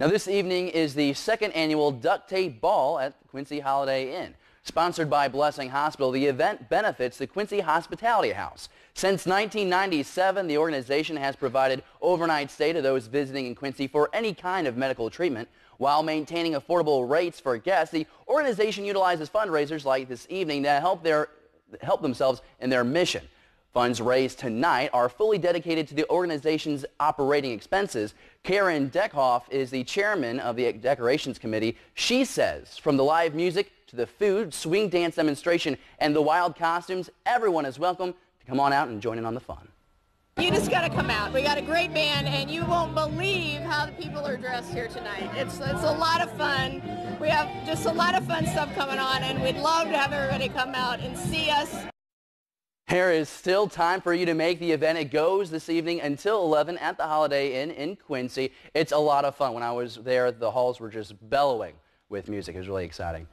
Now this evening is the second annual Duct Tape Ball at Quincy Holiday Inn. Sponsored by Blessing Hospital, the event benefits the Quincy Hospitality House. Since 1997, the organization has provided overnight stay to those visiting in Quincy for any kind of medical treatment. While maintaining affordable rates for guests, the organization utilizes fundraisers like this evening to help, their, help themselves in their mission. Funds raised tonight are fully dedicated to the organization's operating expenses. Karen Deckhoff is the chairman of the Decorations Committee. She says from the live music to the food, swing dance demonstration, and the wild costumes, everyone is welcome to come on out and join in on the fun. You just got to come out. We got a great band, and you won't believe how the people are dressed here tonight. It's, it's a lot of fun. We have just a lot of fun stuff coming on, and we'd love to have everybody come out and see us. There is still time for you to make the event. It goes this evening until 11 at the Holiday Inn in Quincy. It's a lot of fun. When I was there, the halls were just bellowing with music. It was really exciting.